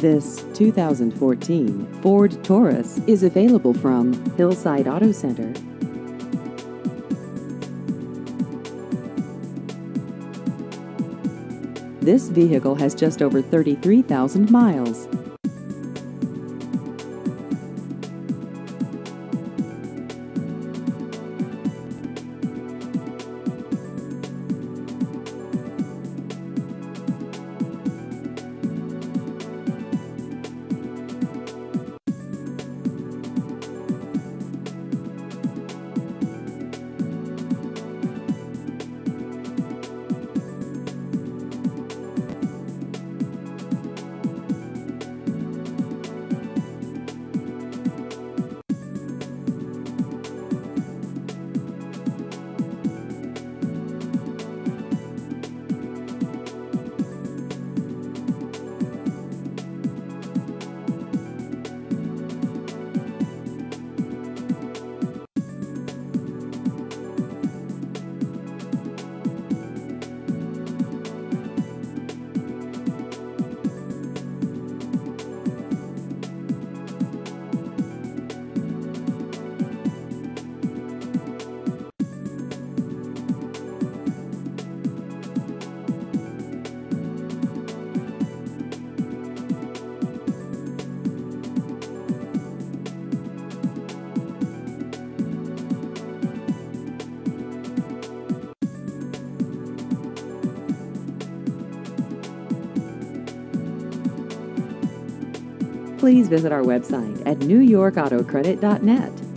This 2014 Ford Taurus is available from Hillside Auto Center. This vehicle has just over 33,000 miles. Please visit our website at newyorkautocredit.net.